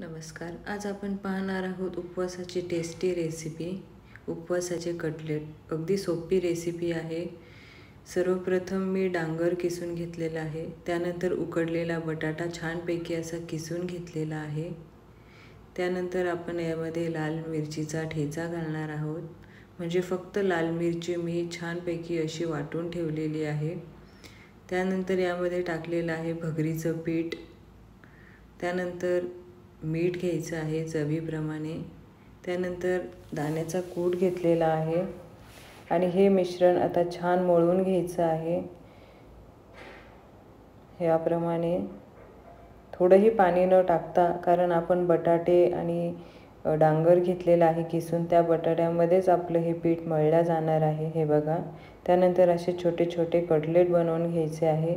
नमस्कार. आज आपण पाहणार आहोत उपवासाची टेस्टी रेसिपी उपवासाचे कटलेट अगदी सोपी रेसिपी आहे. सर्वप्रथम मी डांगर किसून घेतलेला आहे. त्यानंतर उकडलेला बटाटा छानपैकी असा किसून घेतलेला आहे. त्यानंतर आपण यामध्ये लाल मिरचीचा ठेचा घालणार आहोत. म्हणजे फक्त लाल मिरची मी छानपैकी अशी वाटून ठेवलेली आहे. त्यानंतर यामध्ये टाकलेलं आहे भगरीचं पीठ. त्यानंतर मीठ घ्यायचं आहे चवीप्रमाणे. त्यानंतर दाण्याचा कूट घेतलेला आहे. आणि हे मिश्रण आता छान मळून घ्यायचं आहे. याप्रमाणे थोडंही पाणी न टाकता कारण आपण बटाटे आणि डांगर घेतलेला आहे किसून त्या बटाट्यामध्येच आपलं हे पीठ मळल्या जाणार आहे. हे बघा. त्यानंतर असे छोटे छोटे कटलेट बनवून घ्यायचे आहे.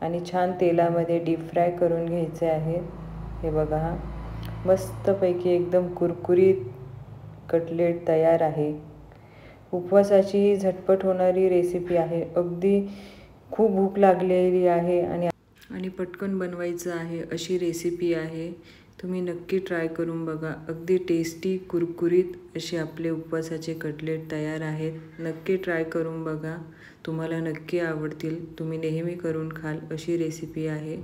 आणि छान तेलामध्ये डीप फ्राय करून घ्यायचे आहे. हे बघा. मस्तपैकी एकदम कुरकुरीत कटलेट तयार आहे. उपवासाची ही झटपट होणारी रेसिपी आहे. अगदी खूप भूक लागलेली आहे आणि आणि पटकन बनवायचं आहे अशी रेसिपी आहे. तुम्ही नक्की ट्राय करून बघा. अगदी टेस्टी कुरकुरीत असे आपले उपवासाचे कटलेट तयार आहेत. नक्की ट्राय करून बघा. तुम्हाला नक्की आवडतील. तुम्ही नेहमी करून खाल अशी रेसिपी आहे.